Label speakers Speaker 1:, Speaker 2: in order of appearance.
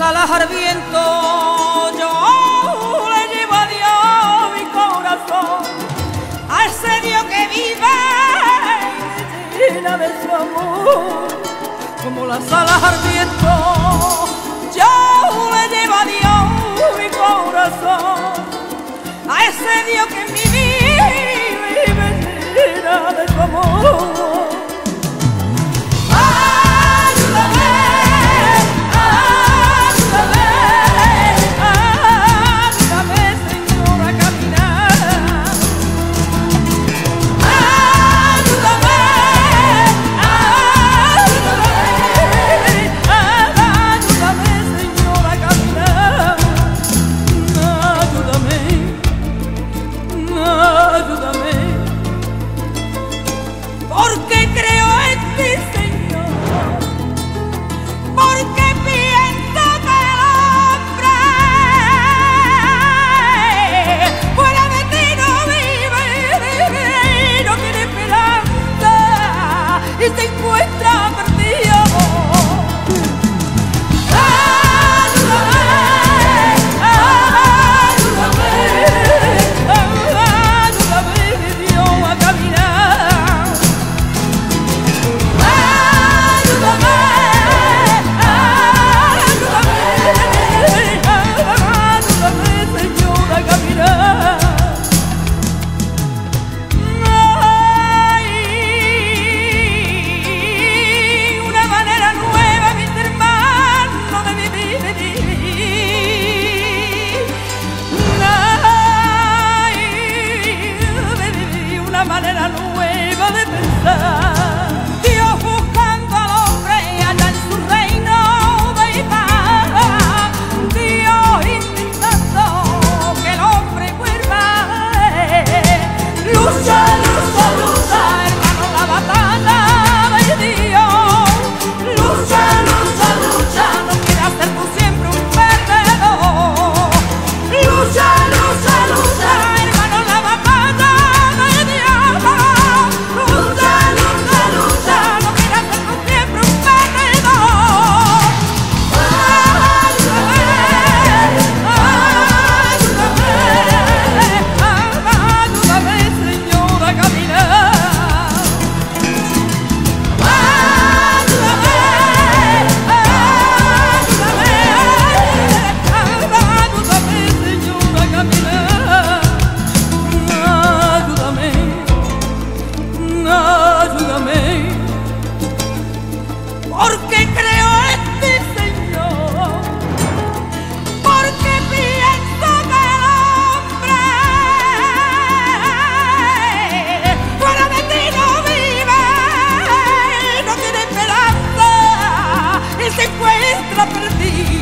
Speaker 1: alas al viento, yo le llevo a Dios mi corazón, a ese Dios que vive llena de su amor, como las alas al viento, yo le llevo a Dios mi corazón, a ese Dios que mi vida llena de su amor. de pensar. perdi